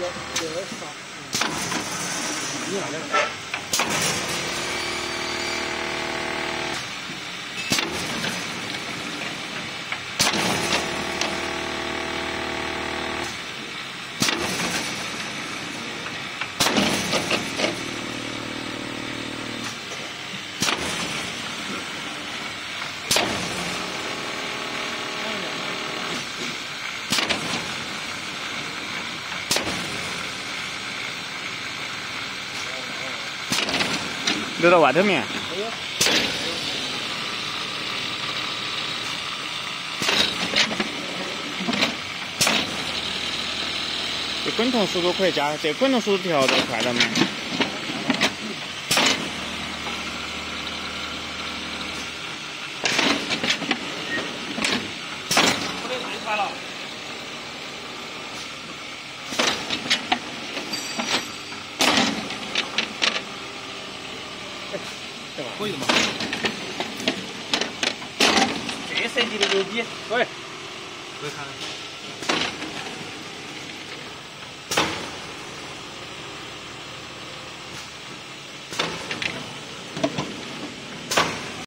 有有点少。你哪个？流到外头面。这滚筒速度可以加，这滚筒速度调的快了没？可以的嘛？这设计的牛逼，对，可以看。